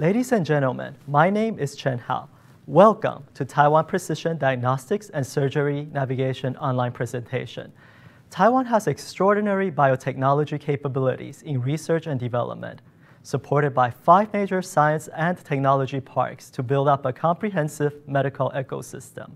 Ladies and gentlemen, my name is Chen Hao. Welcome to Taiwan Precision Diagnostics and Surgery Navigation online presentation. Taiwan has extraordinary biotechnology capabilities in research and development, supported by five major science and technology parks to build up a comprehensive medical ecosystem.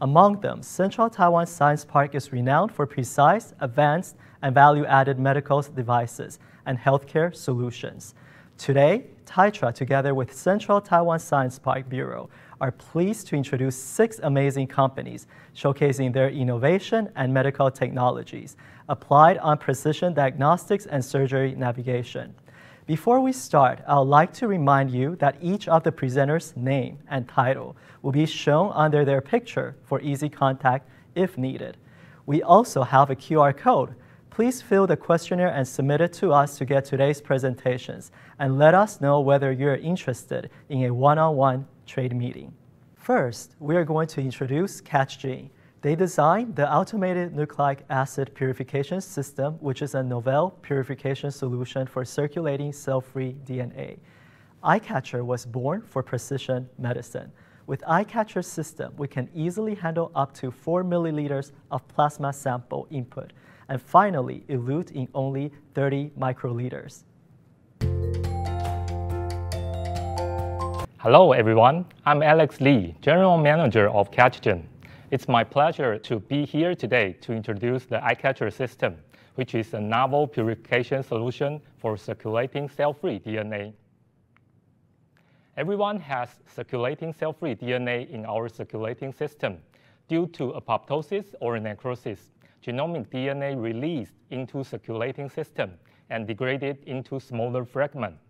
Among them, Central Taiwan Science Park is renowned for precise, advanced, and value-added medical devices and healthcare solutions. Today, TAITRA, together with Central Taiwan Science Park Bureau, are pleased to introduce six amazing companies showcasing their innovation and medical technologies applied on precision diagnostics and surgery navigation. Before we start, I would like to remind you that each of the presenters' name and title will be shown under their picture for easy contact if needed. We also have a QR code Please fill the questionnaire and submit it to us to get today's presentations and let us know whether you're interested in a one-on-one trade meeting. First, we are going to introduce CatchGene. They designed the automated nucleic acid purification system, which is a novel purification solution for circulating cell-free DNA. iCatcher was born for precision medicine. With iCatcher system, we can easily handle up to 4 milliliters of plasma sample input and finally elute in only 30 microliters. Hello everyone, I'm Alex Lee, General Manager of CatchGene. It's my pleasure to be here today to introduce the iCatcher system, which is a novel purification solution for circulating cell-free DNA. Everyone has circulating cell-free DNA in our circulating system due to apoptosis or necrosis genomic DNA released into circulating system and degraded into smaller fragments.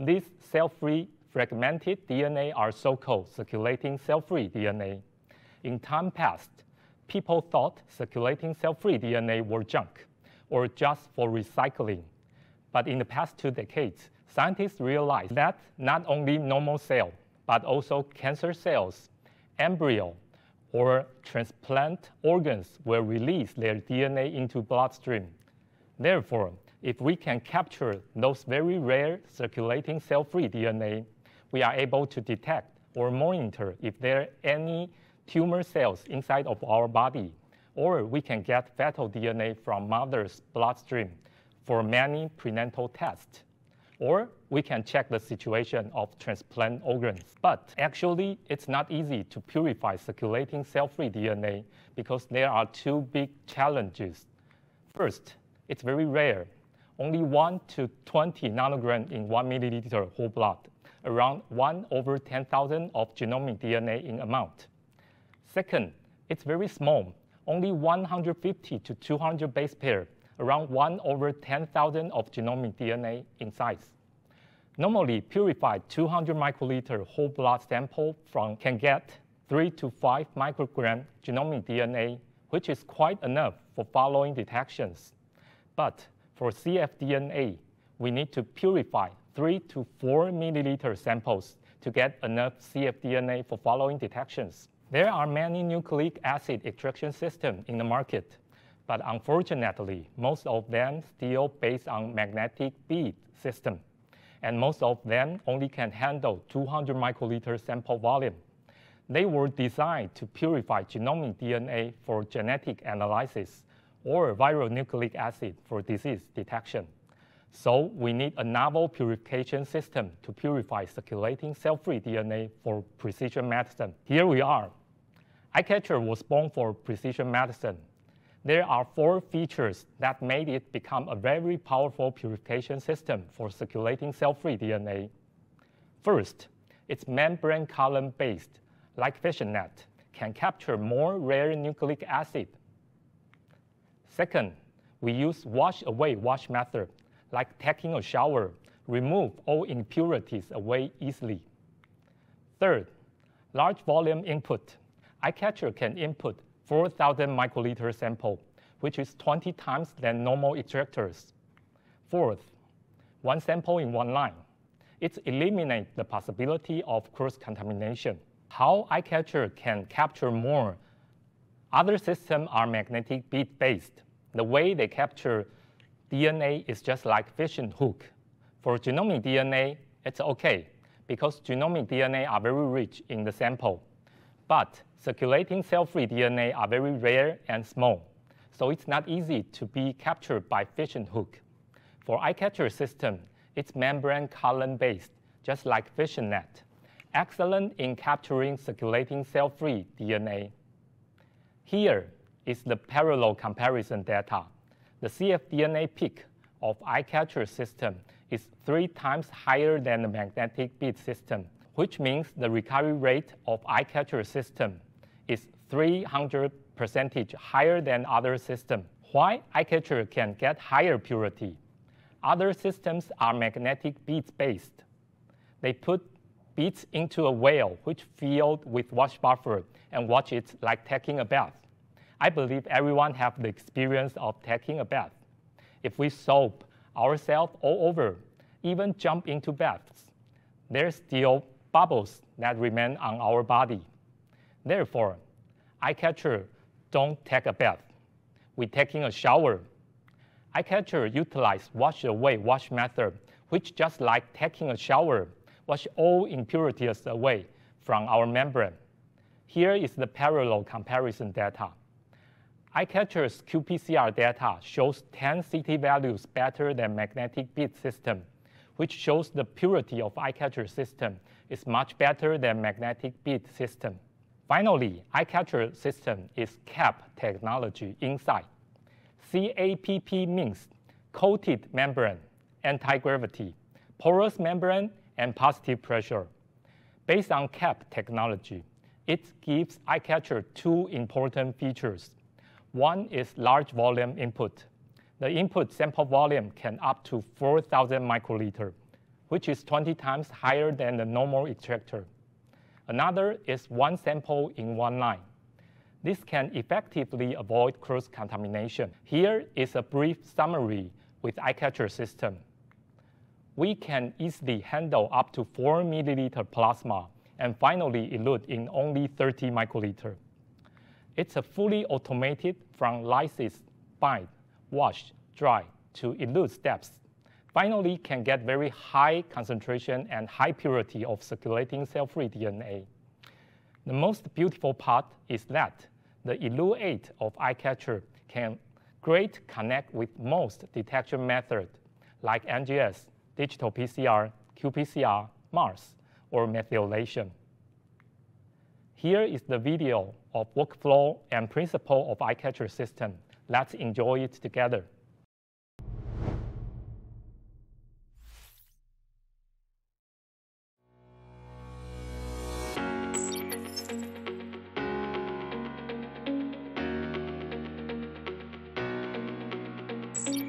These cell-free fragmented DNA are so-called circulating cell-free DNA. In time past, people thought circulating cell-free DNA were junk or just for recycling. But in the past two decades, scientists realized that not only normal cells, but also cancer cells, embryo, or transplant organs will release their DNA into bloodstream. Therefore, if we can capture those very rare circulating cell-free DNA, we are able to detect or monitor if there are any tumor cells inside of our body, or we can get fetal DNA from mother's bloodstream for many prenatal tests or we can check the situation of transplant organs. But actually, it's not easy to purify circulating cell-free DNA because there are two big challenges. First, it's very rare, only 1 to 20 nanogram in 1 milliliter whole blood, around 1 over 10,000 of genomic DNA in amount. Second, it's very small, only 150 to 200 base pair, around 1 over 10,000 of genomic DNA in size. Normally, purified 200 microliter whole blood sample from can get 3 to 5 microgram genomic DNA, which is quite enough for following detections. But for cfDNA, we need to purify 3 to 4 milliliter samples to get enough cfDNA for following detections. There are many nucleic acid extraction systems in the market, but unfortunately, most of them still based on magnetic bead system and most of them only can handle 200 microliter sample volume. They were designed to purify genomic DNA for genetic analysis or viral nucleic acid for disease detection. So we need a novel purification system to purify circulating cell-free DNA for precision medicine. Here we are. iCatcher was born for precision medicine there are four features that made it become a very powerful purification system for circulating cell-free DNA. First, it's membrane column based, like FissionNet, can capture more rare nucleic acid. Second, we use wash-away wash method, like taking a shower, remove all impurities away easily. Third, large volume input. iCatcher can input 4,000 microliter sample, which is 20 times than normal extractors. Fourth, one sample in one line. It eliminates the possibility of cross-contamination. How iCatcher can capture more? Other systems are magnetic bead-based. The way they capture DNA is just like fishing hook. For genomic DNA, it's okay, because genomic DNA are very rich in the sample. But circulating cell-free DNA are very rare and small, so it's not easy to be captured by fission hook. For iCatcher system, it's membrane column-based, just like fission net, excellent in capturing circulating cell-free DNA. Here is the parallel comparison data. The cfDNA peak of iCatcher system is three times higher than the magnetic bead system, which means the recovery rate of iCatcher system 300 percentage higher than other systems. Why iCatcher can get higher purity? Other systems are magnetic beads based. They put beads into a whale which filled with wash buffer and watch it like taking a bath. I believe everyone have the experience of taking a bath. If we soap ourselves all over, even jump into baths, there's still bubbles that remain on our body. Therefore, iCatcher don't take a bath. We taking a shower. iCatcher utilize wash away wash method, which just like taking a shower, wash all impurities away from our membrane. Here is the parallel comparison data iCatcher's qPCR data shows 10 CT values better than magnetic bead system, which shows the purity of iCatcher system is much better than magnetic bead system. Finally, iCatcher system is CAP technology inside. CAPP means coated membrane, anti-gravity, porous membrane, and positive pressure. Based on CAP technology, it gives iCatcher two important features. One is large volume input. The input sample volume can up to 4,000 microliter, which is 20 times higher than the normal extractor. Another is one sample in one line. This can effectively avoid cross-contamination. Here is a brief summary with iCatcher system. We can easily handle up to 4 milliliter plasma and finally elute in only 30 microliter. It's a fully automated from lysis, bind, wash, dry to elute steps. Finally, can get very high concentration and high purity of circulating cell-free DNA. The most beautiful part is that the eluate of iCatcher can great connect with most detection methods like NGS, digital PCR, qPCR, MARS, or methylation. Here is the video of workflow and principle of iCatcher system. Let's enjoy it together. ます。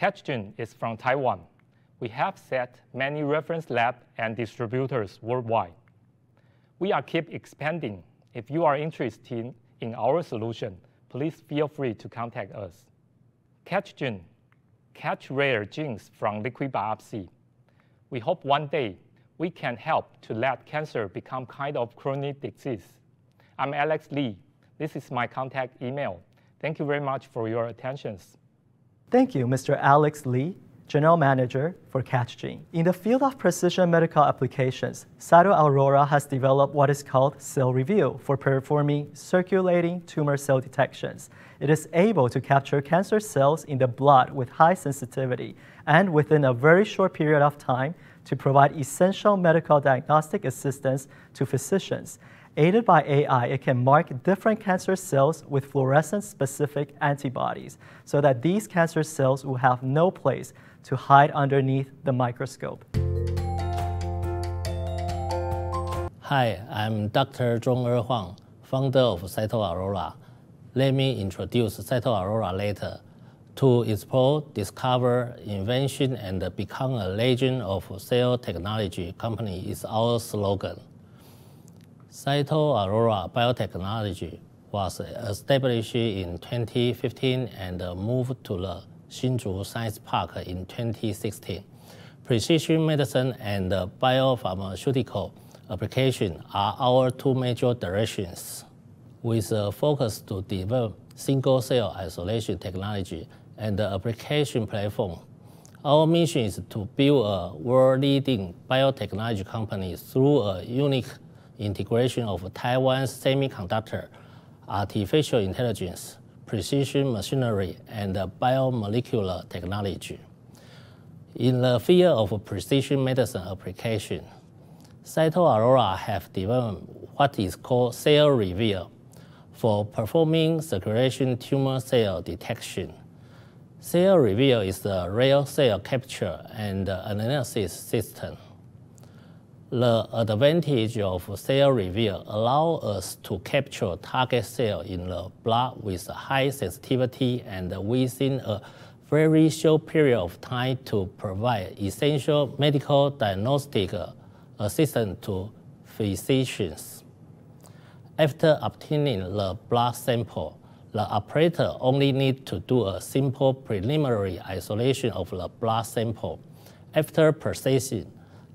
CatchGene is from Taiwan. We have set many reference labs and distributors worldwide. We are keep expanding. If you are interested in our solution, please feel free to contact us. CatchGene catch rare genes from liquid biopsy. We hope one day we can help to let cancer become kind of chronic disease. I'm Alex Lee. This is my contact email. Thank you very much for your attentions. Thank you, Mr. Alex Lee, General Manager for CatchGene. In the field of precision medical applications, Cyto Aurora has developed what is called Cell Reveal for performing circulating tumor cell detections. It is able to capture cancer cells in the blood with high sensitivity and within a very short period of time to provide essential medical diagnostic assistance to physicians. Aided by AI, it can mark different cancer cells with fluorescent-specific antibodies so that these cancer cells will have no place to hide underneath the microscope. Hi, I'm Dr. Zhong Er Huang, founder of Cyto Aurora. Let me introduce Cyto Aurora later. To explore, discover, invention, and become a legend of cell technology company is our slogan. Cyto Aurora Biotechnology was established in 2015 and moved to the Hsinchu Science Park in 2016. Precision medicine and biopharmaceutical application are our two major directions. With a focus to develop single-cell isolation technology and application platform, our mission is to build a world-leading biotechnology company through a unique integration of Taiwan's semiconductor, artificial intelligence, precision machinery, and biomolecular technology. In the field of precision medicine application, Cyto Aurora have developed what is called Cell Reveal for performing circulation tumor cell detection. Cell Reveal is a rare cell capture and analysis system. The advantage of Cell Reveal allow us to capture target cell in the blood with high sensitivity and within a very short period of time to provide essential medical diagnostic assistance to physicians. After obtaining the blood sample, the operator only need to do a simple preliminary isolation of the blood sample. After processing,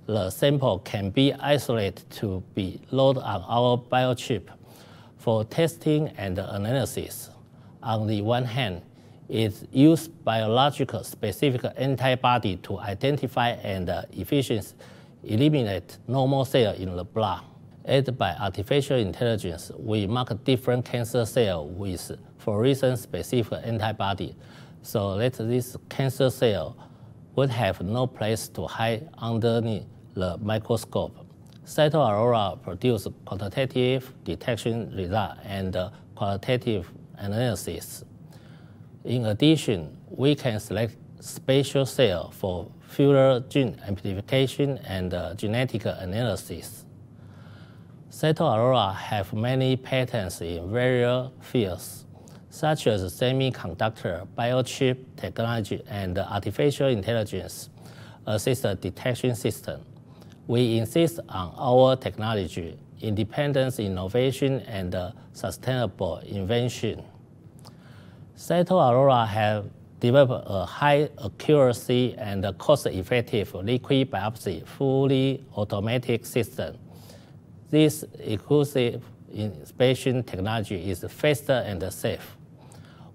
the sample can be isolated to be loaded on our biochip for testing and analysis. On the one hand, it use biological specific antibody to identify and uh, efficiently eliminate normal cell in the blood. Aided by artificial intelligence, we mark different cancer cell with fluorescence-specific antibody, so that this cancer cell would have no place to hide underneath the microscope. Cyto Aurora produce quantitative detection result and uh, qualitative analysis. In addition, we can select spatial cell for further gene amplification and uh, genetic analysis. Cyto Aurora have many patents in various fields, such as semiconductor, biochip technology, and artificial intelligence assisted detection system. We insist on our technology, independence, innovation, and sustainable invention. Cyto Aurora have developed a high accuracy and cost-effective liquid biopsy, fully automatic system. This exclusive inspection technology is faster and safe.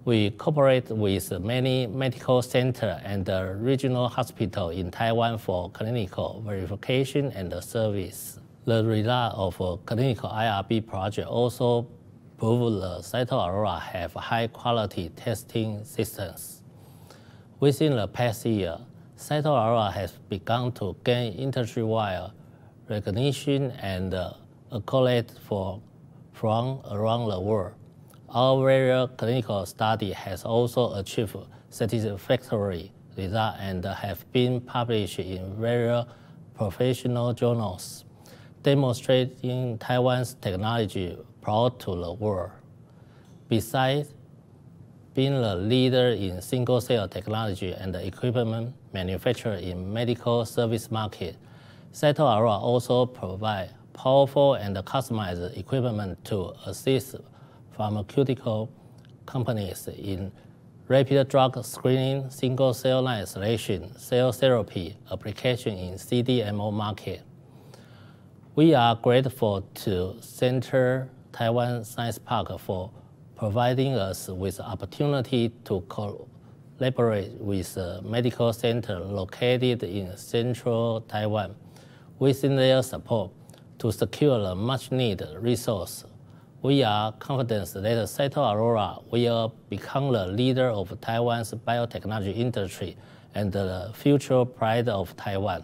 We cooperate with many medical center and regional hospital in Taiwan for clinical verification and service. The result of a clinical IRB project also prove the Cyto Aurora have high-quality testing systems. Within the past year, Cyto Aurora has begun to gain industry-wide recognition and accolade from around the world. Our various clinical study has also achieved satisfactory result and have been published in various professional journals, demonstrating Taiwan's technology brought to the world. Besides, being the leader in single-cell technology and equipment manufacturer in medical service market, Cyto also provide powerful and customized equipment to assist pharmaceutical companies in rapid drug screening, single-cell line installation, cell therapy application in CDMO market. We are grateful to Center Taiwan Science Park for providing us with the opportunity to collaborate with a medical center located in central Taiwan. Within their support to secure the much-needed resource, we are confident that Cyto Aurora will become the leader of Taiwan's biotechnology industry and the future pride of Taiwan.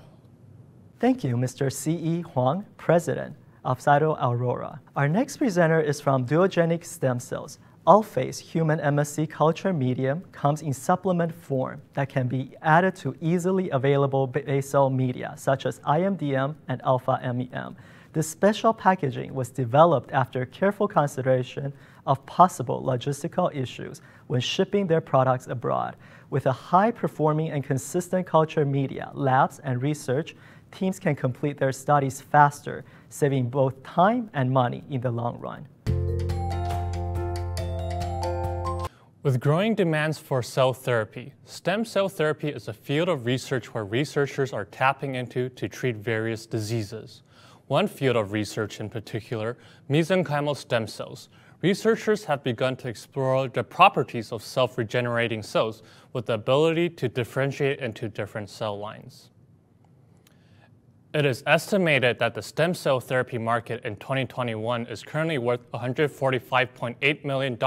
Thank you, Mr. C.E. Huang, President of Cyto Aurora. Our next presenter is from Duogenic Stem Cells, all-phase human MSC culture medium comes in supplement form that can be added to easily available basal media such as IMDM and alpha MEM. This special packaging was developed after careful consideration of possible logistical issues when shipping their products abroad. With a high-performing and consistent culture media, labs and research teams can complete their studies faster, saving both time and money in the long run. With growing demands for cell therapy, stem cell therapy is a field of research where researchers are tapping into to treat various diseases. One field of research in particular, mesenchymal stem cells, researchers have begun to explore the properties of self-regenerating cells with the ability to differentiate into different cell lines. It is estimated that the stem cell therapy market in 2021 is currently worth $145.8 million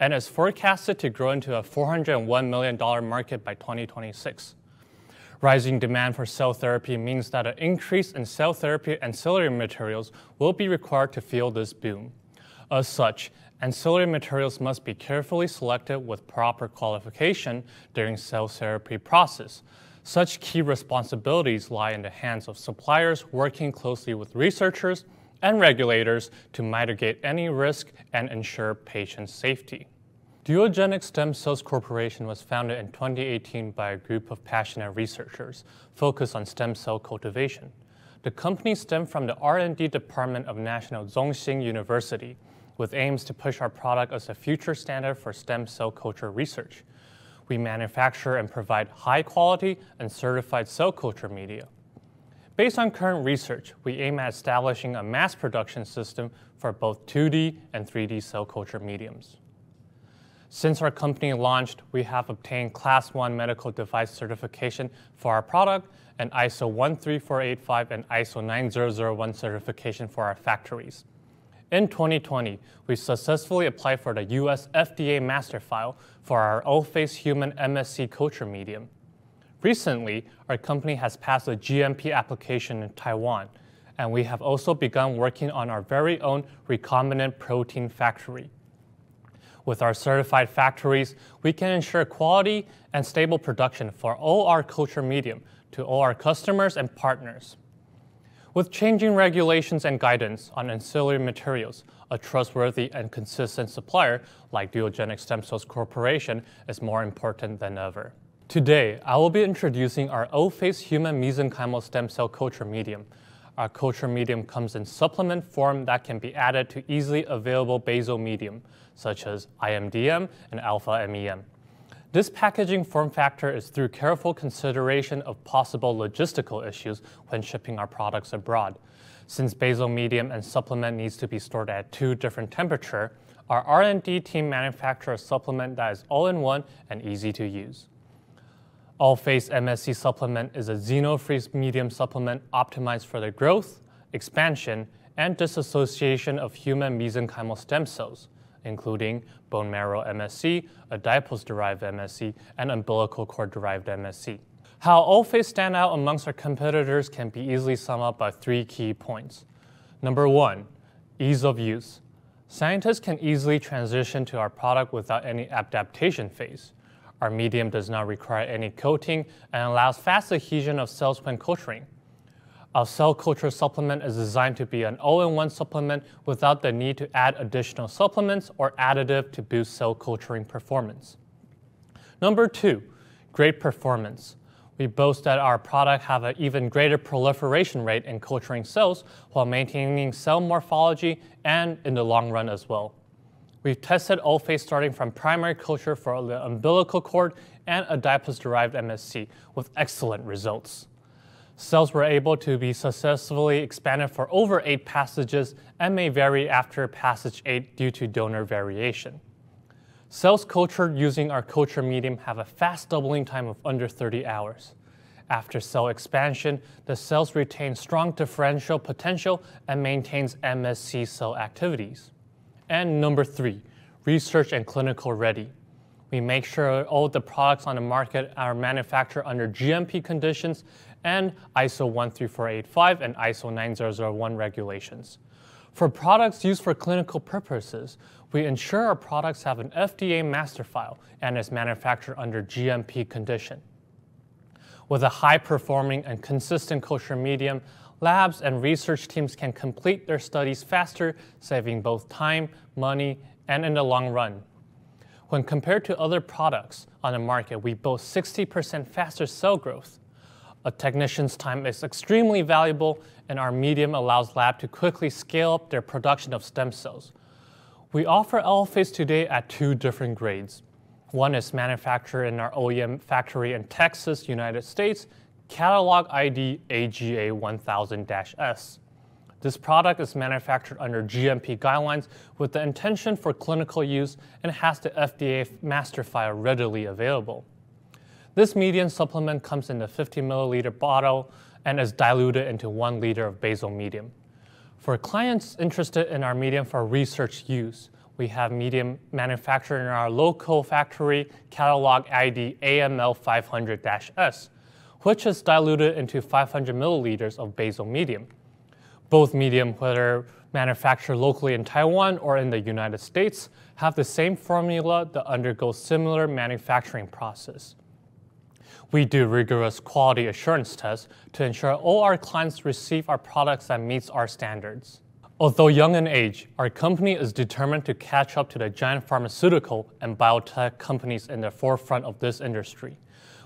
and is forecasted to grow into a $401 million market by 2026. Rising demand for cell therapy means that an increase in cell therapy ancillary materials will be required to fuel this boom. As such, ancillary materials must be carefully selected with proper qualification during cell therapy process. Such key responsibilities lie in the hands of suppliers working closely with researchers and regulators to mitigate any risk and ensure patient safety. Duogenic Stem Cells Corporation was founded in 2018 by a group of passionate researchers focused on stem cell cultivation. The company stemmed from the R&D department of National Zhongxing University with aims to push our product as a future standard for stem cell culture research. We manufacture and provide high quality and certified cell culture media. Based on current research, we aim at establishing a mass production system for both 2D and 3D cell culture mediums. Since our company launched, we have obtained Class 1 medical device certification for our product and ISO 13485 and ISO 9001 certification for our factories. In 2020, we successfully applied for the US FDA master file for our all-phase human MSC culture medium. Recently, our company has passed a GMP application in Taiwan, and we have also begun working on our very own recombinant protein factory. With our certified factories, we can ensure quality and stable production for all our culture medium to all our customers and partners. With changing regulations and guidance on ancillary materials, a trustworthy and consistent supplier like Duogenic Stem Cells Corporation is more important than ever. Today, I will be introducing our all-phase human mesenchymal stem cell culture medium. Our culture medium comes in supplement form that can be added to easily available basal medium, such as IMDM and alpha MEM. This packaging form factor is through careful consideration of possible logistical issues when shipping our products abroad. Since basal medium and supplement needs to be stored at two different temperature, our R&D team manufactures a supplement that is all-in-one and easy to use. All-phase MSC supplement is a xeno-free medium supplement optimized for the growth, expansion, and dissociation of human mesenchymal stem cells, including bone marrow MSC, adipose-derived MSC, and umbilical cord-derived MSC. How all-phase stand out amongst our competitors can be easily summed up by three key points. Number one, ease of use. Scientists can easily transition to our product without any adaptation phase. Our medium does not require any coating and allows fast adhesion of cells when culturing. Our cell culture supplement is designed to be an all-in-one supplement without the need to add additional supplements or additive to boost cell culturing performance. Number two, great performance. We boast that our product have an even greater proliferation rate in culturing cells while maintaining cell morphology and in the long run as well. We've tested phase starting from primary culture for the umbilical cord and adipose-derived MSC with excellent results. Cells were able to be successfully expanded for over eight passages and may vary after passage eight due to donor variation. Cells cultured using our culture medium have a fast doubling time of under 30 hours. After cell expansion, the cells retain strong differential potential and maintains MSC cell activities. And number three, research and clinical ready. We make sure all the products on the market are manufactured under GMP conditions and ISO 13485 and ISO 9001 regulations. For products used for clinical purposes, we ensure our products have an FDA master file and is manufactured under GMP condition. With a high-performing and consistent culture medium, labs and research teams can complete their studies faster, saving both time, money, and in the long run. When compared to other products on the market, we boast 60% faster cell growth, a technician's time is extremely valuable, and our medium allows lab to quickly scale up their production of stem cells. We offer LFAs today at two different grades. One is manufactured in our OEM factory in Texas, United States, catalog ID AGA 1000-S. This product is manufactured under GMP guidelines with the intention for clinical use and has the FDA master file readily available. This medium supplement comes in a 50 milliliter bottle and is diluted into one liter of basal medium. For clients interested in our medium for research use, we have medium manufactured in our local factory catalog ID AML 500-S, which is diluted into 500 milliliters of basal medium. Both medium, whether manufactured locally in Taiwan or in the United States, have the same formula that undergoes similar manufacturing process. We do rigorous quality assurance tests to ensure all our clients receive our products that meets our standards. Although young in age, our company is determined to catch up to the giant pharmaceutical and biotech companies in the forefront of this industry.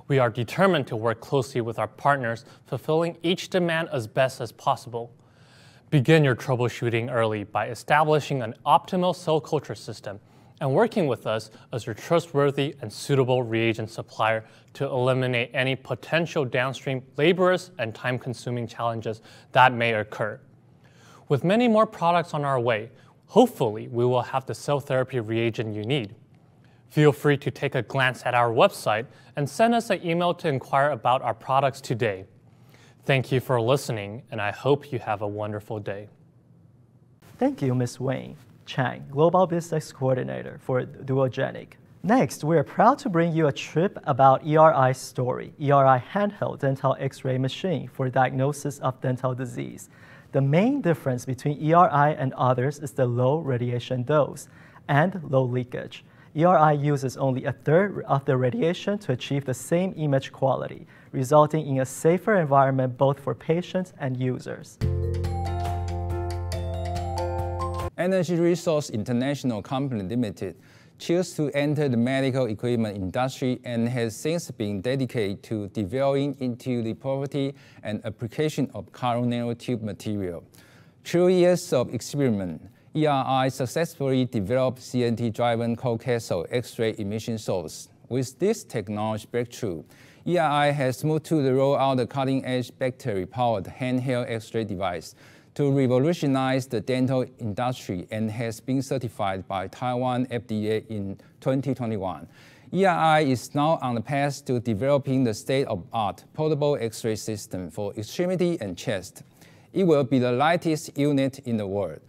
We are determined to work closely with our partners, fulfilling each demand as best as possible. Begin your troubleshooting early by establishing an optimal cell culture system and working with us as your trustworthy and suitable reagent supplier to eliminate any potential downstream laborious and time-consuming challenges that may occur. With many more products on our way, hopefully we will have the cell therapy reagent you need. Feel free to take a glance at our website and send us an email to inquire about our products today. Thank you for listening, and I hope you have a wonderful day. Thank you, Ms. Wayne. Chang, Global Business Coordinator for Duogenic. Next, we are proud to bring you a trip about ERI story, ERI handheld dental X-ray machine for diagnosis of dental disease. The main difference between ERI and others is the low radiation dose and low leakage. ERI uses only a third of the radiation to achieve the same image quality, resulting in a safer environment both for patients and users. Energy Resource International Company Limited chose to enter the medical equipment industry and has since been dedicated to developing into the property and application of carbon nanotube material. Through years of experiment, ERI successfully developed CNT-driven cathode X-ray emission source. With this technology breakthrough, ERI has moved to the roll out the cutting-edge battery-powered handheld X-ray device to revolutionize the dental industry and has been certified by Taiwan FDA in 2021. ERI is now on the path to developing the state-of-art portable X-ray system for extremity and chest. It will be the lightest unit in the world.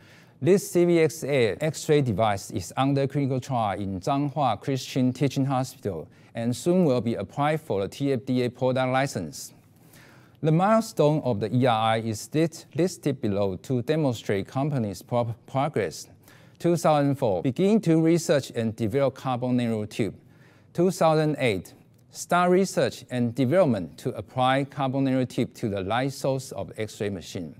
This CVX-A X-ray device is under clinical trial in Changhua Christian Teaching Hospital and soon will be applied for the TFDA product license. The milestone of the ERI is listed below to demonstrate company's progress. 2004, begin to research and develop carbon nanotube. 2008, start research and development to apply carbon nanotube to the light source of X-ray machine.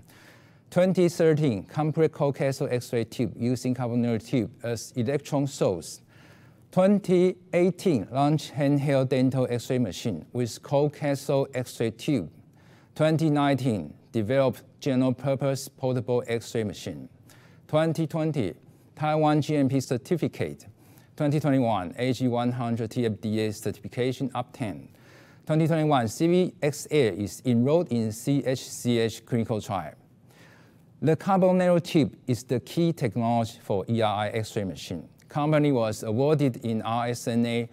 2013, complete cold cathode X-ray tube using carbon nanotube as electron source. 2018, launch handheld dental X-ray machine with cathode X-ray tube. 2019, developed general purpose portable X-ray machine. 2020, Taiwan GMP certificate. 2021 AG100 TFDA certification obtained. 2021 CVX is enrolled in CHCH clinical trial. The carbon nanotube is the key technology for ERI X-ray machine. Company was awarded in RSNA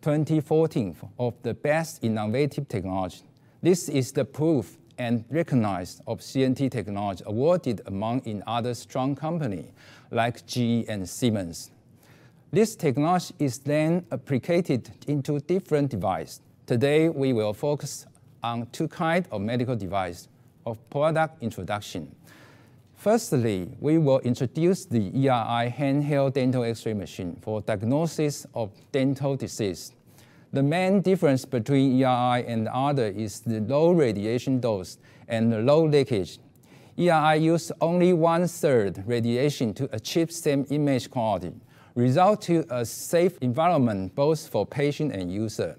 2014 of the best innovative technology. This is the proof and recognized of CNT technology awarded among in other strong company like GE and Siemens. This technology is then applied into different devices. Today, we will focus on two kinds of medical device of product introduction. Firstly, we will introduce the ERI handheld dental X-ray machine for diagnosis of dental disease. The main difference between ERI and the other is the low radiation dose and the low leakage. ERI uses only one-third radiation to achieve same image quality result to a safe environment both for patient and user.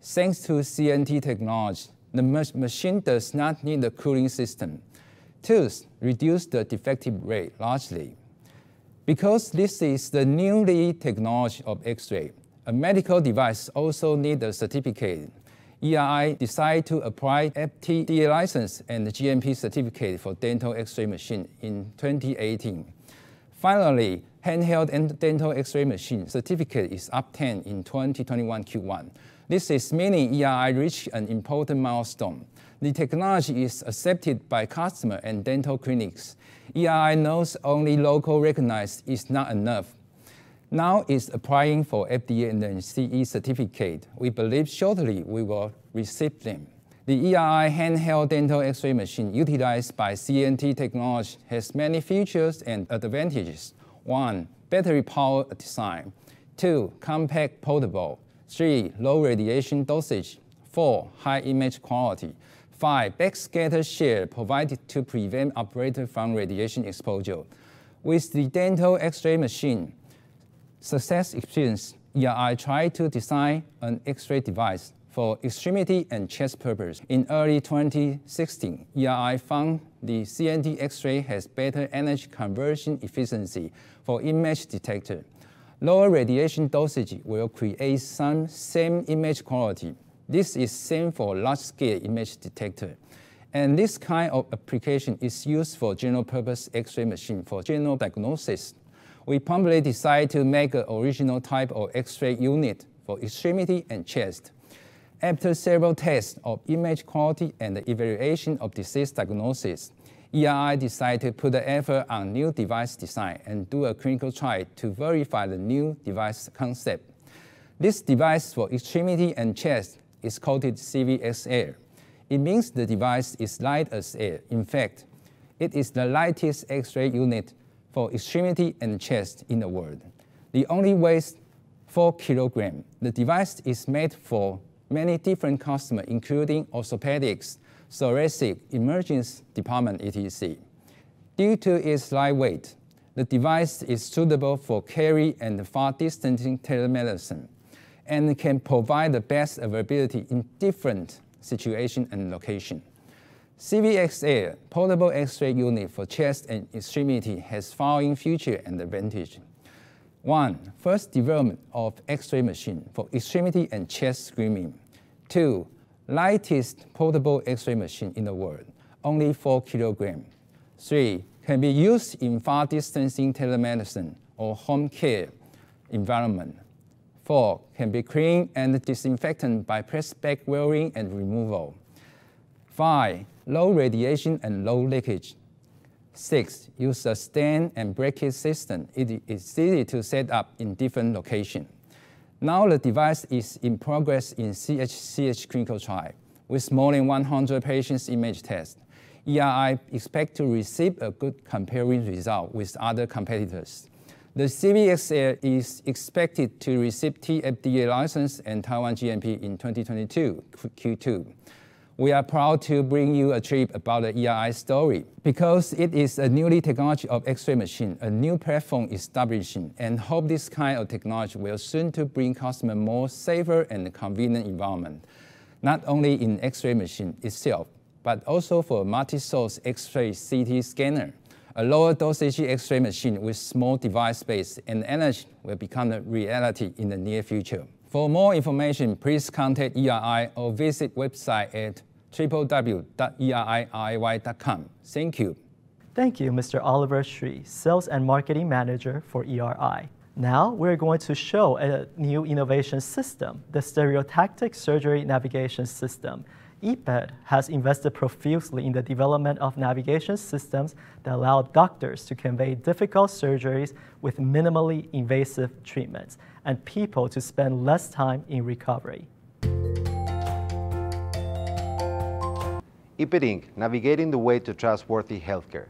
Thanks to CNT technology, the machine does not need a cooling system. Two, reduce the defective rate largely. Because this is the newly technology of X-ray, a medical device also need a certificate. ERI decided to apply FDA license and GMP certificate for dental X-ray machine in 2018. Finally, handheld and dental X-ray machine certificate is obtained in 2021 Q1. This is meaning ERI reached an important milestone. The technology is accepted by customer and dental clinics. ERI knows only local recognized is not enough. Now it's applying for FDA and CE certificate. We believe shortly we will receive them. The ERI handheld dental X-ray machine utilized by CNT technology has many features and advantages. One, battery power design. Two, compact portable. Three, low radiation dosage. Four, high image quality. Five, backscatter shield provided to prevent operator from radiation exposure. With the dental X-ray machine, success experience, ERI tried to design an X-ray device for extremity and chest purpose. In early 2016, ERI found the CNT X-ray has better energy conversion efficiency for image detector. Lower radiation dosage will create some same image quality. This is same for large-scale image detector. And this kind of application is used for general-purpose X-ray machine for general diagnosis. We promptly decided to make an original type of X-ray unit for extremity and chest. After several tests of image quality and the evaluation of disease diagnosis, ERI decided to put the effort on new device design and do a clinical trial to verify the new device concept. This device for extremity and chest is called CVX Air. It means the device is light as air. In fact, it is the lightest X-ray unit for extremity and chest in the world. The only weighs 4 kilograms. The device is made for many different customers, including orthopedics, thoracic, emergency department, etc. Due to its lightweight, the device is suitable for carry and far distancing telemedicine and can provide the best availability in different situations and locations. CVX Air portable X-ray unit for chest and extremity has following feature and advantage. One, first development of X-ray machine for extremity and chest screening. Two, lightest portable X-ray machine in the world, only 4 kilogram. Three, can be used in far distancing telemedicine or home care environment. Four, can be cleaned and disinfected by press back wearing and removal. Five, low radiation and low leakage. Six, use a stand and bracket system. It is easy to set up in different locations. Now the device is in progress in CHCH clinical trial with more than 100 patients image test. ERI expect to receive a good comparing result with other competitors. The CVXL is expected to receive TFDA license and Taiwan GMP in 2022 Q2. We are proud to bring you a trip about the ERI story because it is a newly technology of X-ray machine, a new platform establishing, and hope this kind of technology will soon to bring customer more safer and convenient environment, not only in X-ray machine itself, but also for multi-source X-ray CT scanner. A lower dosage X-ray machine with small device space and energy will become a reality in the near future. For more information, please contact ERI or visit website at www.eririy.com. Thank you. Thank you, Mr. Oliver Sri, Sales and Marketing Manager for ERI. Now we're going to show a new innovation system, the Stereotactic Surgery Navigation System. EPED has invested profusely in the development of navigation systems that allow doctors to convey difficult surgeries with minimally invasive treatments and people to spend less time in recovery. EPED Inc., navigating the way to trustworthy healthcare.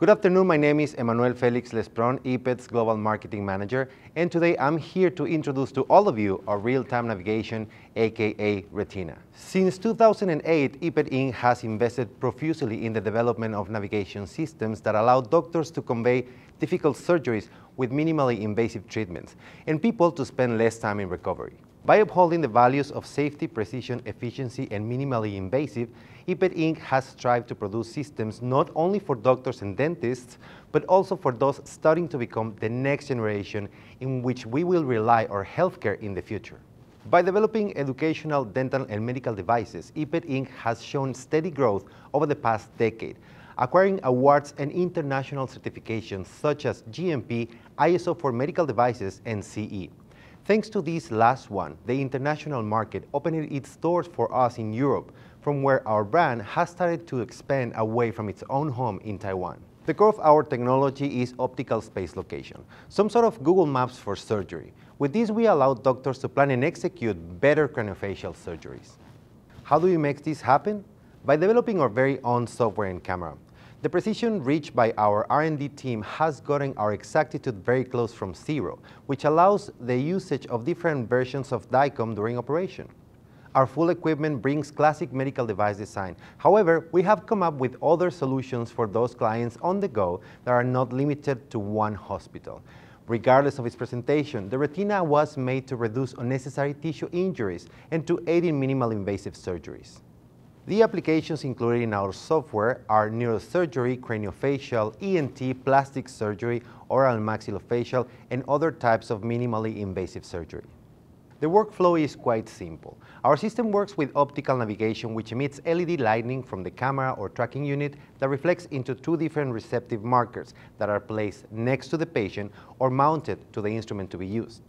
Good afternoon, my name is Emmanuel Felix Lespron, EPED's Global Marketing Manager, and today I'm here to introduce to all of you our real-time navigation, aka Retina. Since 2008, EPED Inc. has invested profusely in the development of navigation systems that allow doctors to convey difficult surgeries with minimally invasive treatments, and people to spend less time in recovery. By upholding the values of safety, precision, efficiency, and minimally invasive, EPED Inc. has strived to produce systems not only for doctors and dentists, but also for those starting to become the next generation in which we will rely our healthcare in the future. By developing educational, dental, and medical devices, EPED Inc. has shown steady growth over the past decade, acquiring awards and international certifications such as GMP, ISO for medical devices, and CE. Thanks to this last one, the international market opened its doors for us in Europe, from where our brand has started to expand away from its own home in Taiwan. The core of our technology is optical space location, some sort of Google Maps for surgery. With this, we allow doctors to plan and execute better craniofacial surgeries. How do we make this happen? By developing our very own software and camera. The precision reached by our R&D team has gotten our exactitude very close from zero, which allows the usage of different versions of DICOM during operation. Our full equipment brings classic medical device design. However, we have come up with other solutions for those clients on the go that are not limited to one hospital. Regardless of its presentation, the retina was made to reduce unnecessary tissue injuries and to aid in minimal invasive surgeries. The applications included in our software are neurosurgery, craniofacial, ENT, plastic surgery, oral and maxillofacial, and other types of minimally invasive surgery. The workflow is quite simple. Our system works with optical navigation which emits LED lighting from the camera or tracking unit that reflects into two different receptive markers that are placed next to the patient or mounted to the instrument to be used.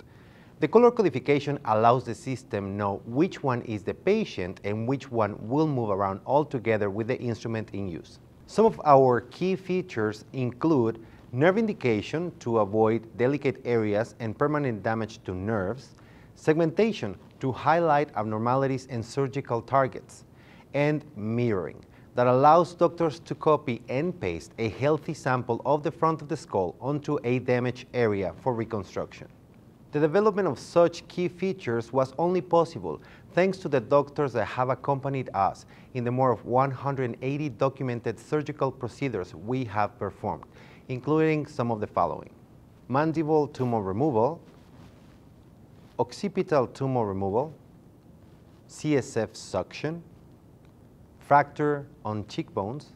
The color codification allows the system know which one is the patient and which one will move around altogether with the instrument in use. Some of our key features include nerve indication to avoid delicate areas and permanent damage to nerves, segmentation to highlight abnormalities and surgical targets, and mirroring that allows doctors to copy and paste a healthy sample of the front of the skull onto a damaged area for reconstruction. The development of such key features was only possible thanks to the doctors that have accompanied us in the more of 180 documented surgical procedures we have performed, including some of the following. Mandible tumor removal, occipital tumor removal, CSF suction, fracture on cheekbones,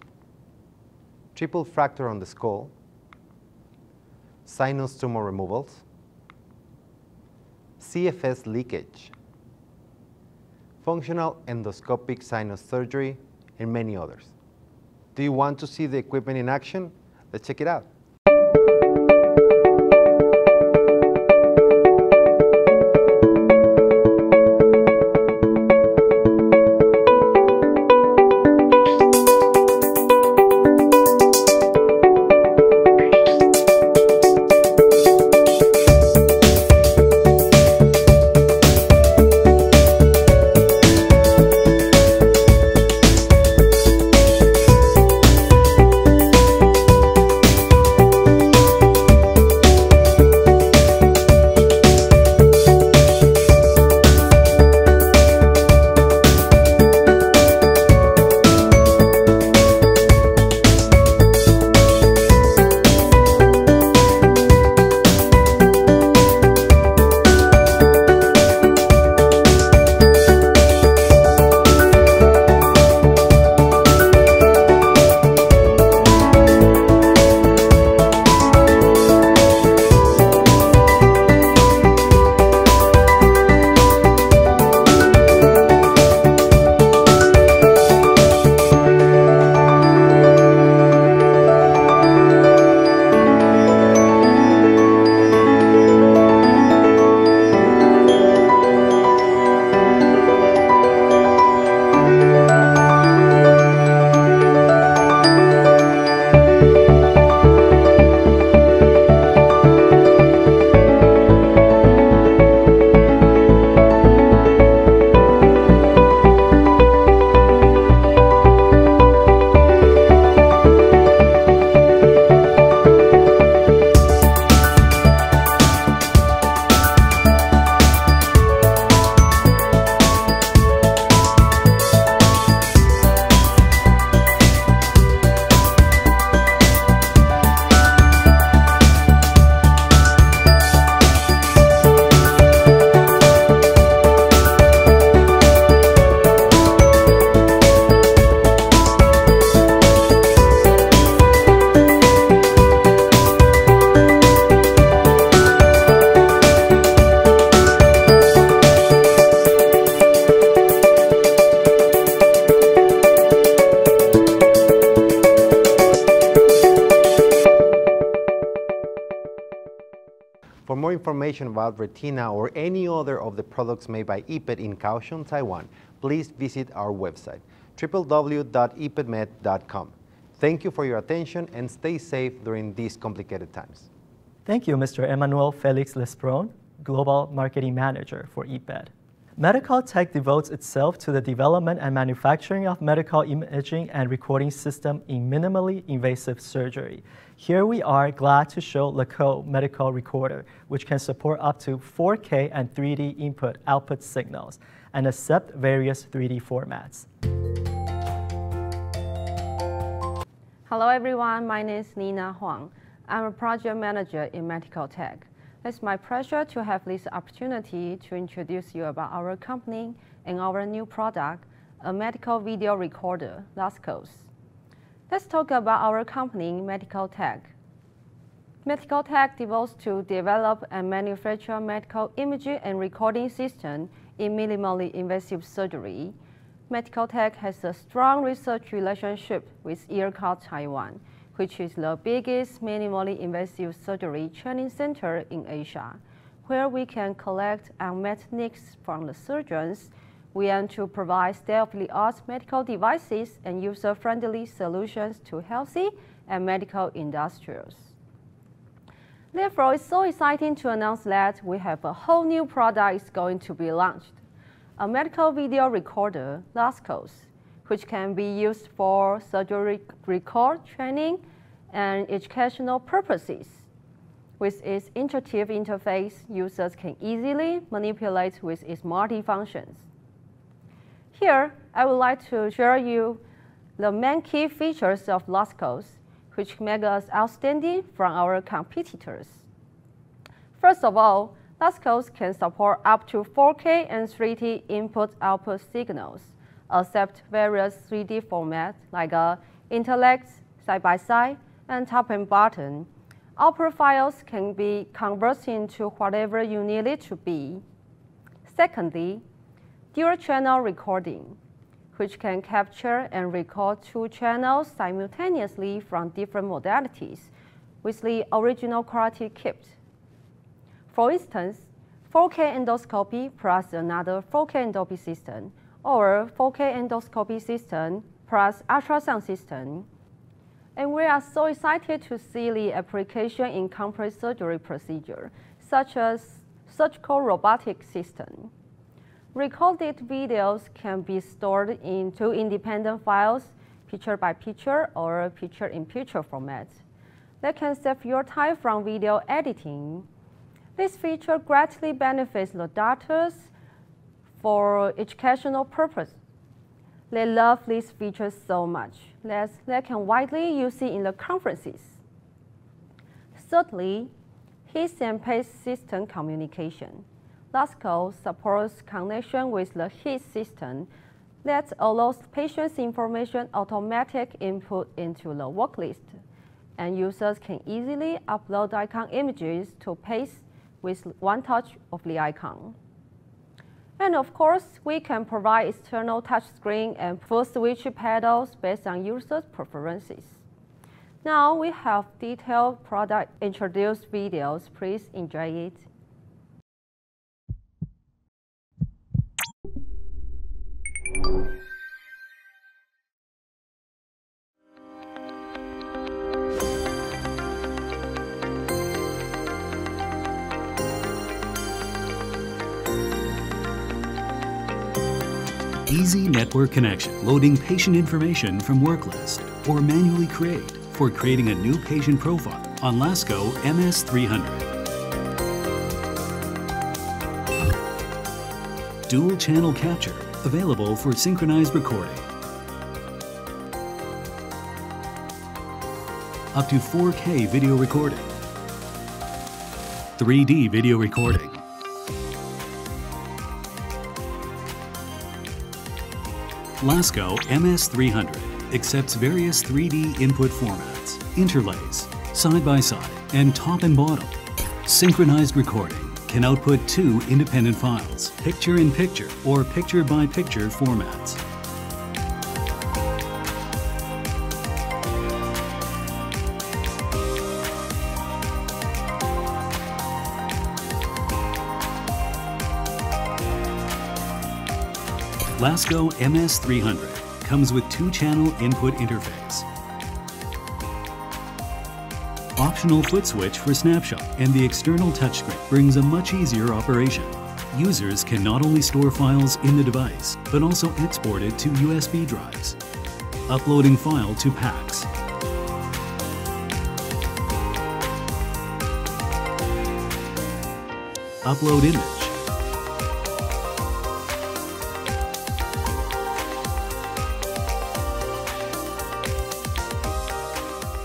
triple fracture on the skull, sinus tumor removals, CFS leakage, functional endoscopic sinus surgery, and many others. Do you want to see the equipment in action? Let's check it out. About Retina or any other of the products made by EPED in Kaohsiung, Taiwan, please visit our website, www.ipedmed.com. Thank you for your attention and stay safe during these complicated times. Thank you, Mr. Emmanuel Felix Lesperon, Global Marketing Manager for EPED. Medical Tech devotes itself to the development and manufacturing of medical imaging and recording system in minimally invasive surgery. Here we are glad to show LASCOS Medical Recorder, which can support up to 4K and 3D input-output signals and accept various 3D formats. Hello everyone, my name is Nina Huang. I'm a project manager in MedicalTek. It's my pleasure to have this opportunity to introduce you about our company and our new product, a medical video recorder, LASCOS. Let's talk about our company, MedicalTek. Medical Tech devotes to develop and manufacture medical imaging and recording system in minimally invasive surgery. MedicalTek has a strong research relationship with IRCAD Taiwan, which is the biggest minimally invasive surgery training center in Asia, where we can collect unmet needs from the surgeons. We aim to provide state-of-the-art medical devices and user-friendly solutions to healthy and medical industries. Therefore, it's so exciting to announce that we have a whole new product is going to be launched, a medical video recorder, LASCOS, which can be used for surgery record training and educational purposes. With its intuitive interface, users can easily manipulate with its multi-functions. Here, I would like to share you the main key features of LASCOS, which make us outstanding from our competitors. First of all, LASCOS can support up to 4K and 3D input-output signals accept various 3D formats like uh, interlace, side-by-side, and top and bottom. Output files can be converted into whatever you need it to be. Secondly, dual channel recording, which can capture and record two channels simultaneously from different modalities with the original quality kept. For instance, 4K endoscopy plus another 4K endoscopy system or 4K endoscopy system plus ultrasound system. And we are so excited to see the application in complex surgery procedure, such as surgical robotic system. Recorded videos can be stored in two independent files, picture by picture or picture in picture format. That can save your time from video editing. This feature greatly benefits the doctors for educational purpose. They love this feature so much that they can widely use it in the conferences. Thirdly, HIS and PACS system communication. LASCOS supports connection with the HIS system that allows patients' information automatic input into the work list, and users can easily upload icon images to paste with one touch of the icon. And of course, we can provide external touchscreen and foot switch pedals based on users' preferences. Now we have detailed product introduced videos. Please enjoy it. Easy network connection, loading patient information from worklist, or manually create for creating a new patient profile on LASCO MS300. Dual channel capture, available for synchronized recording. Up to 4K video recording. 3D video recording. LASCO MS300 accepts various 3D input formats, interlace, side-by-side, and top and bottom. Synchronized recording can output two independent files, picture-in-picture -picture or picture-by-picture -picture formats. Lasco MS300 comes with two-channel input interface, optional foot switch for snapshot, and the external touchscreen brings a much easier operation. Users can not only store files in the device, but also export it to USB drives. Uploading file to PACS. Upload image.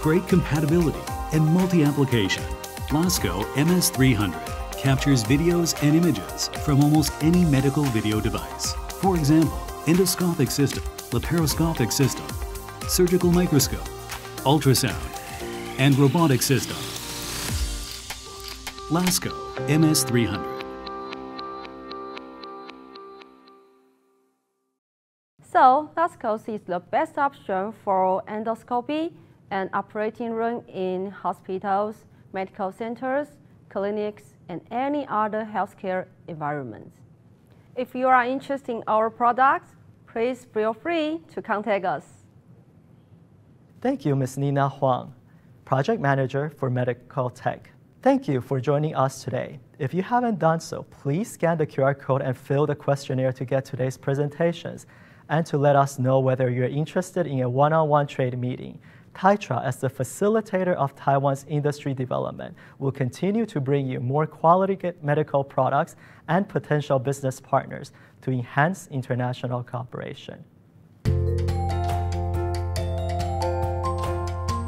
Great compatibility and multi-application. Lasco MS300 captures videos and images from almost any medical video device. For example, endoscopic system, laparoscopic system, surgical microscope, ultrasound, and robotic system. Lasco MS300. So, Lascos is the best option for endoscopy and operating room in hospitals, medical centers, clinics, and any other healthcare environments. If you are interested in our products, please feel free to contact us. Thank you, Ms. Nina Huang, Project Manager for MedicalTek. Thank you for joining us today. If you haven't done so, please scan the QR code and fill the questionnaire to get today's presentations and to let us know whether you're interested in a one-on-one -on -one trade meeting. TAITRA, as the facilitator of Taiwan's industry development, will continue to bring you more quality medical products and potential business partners to enhance international cooperation.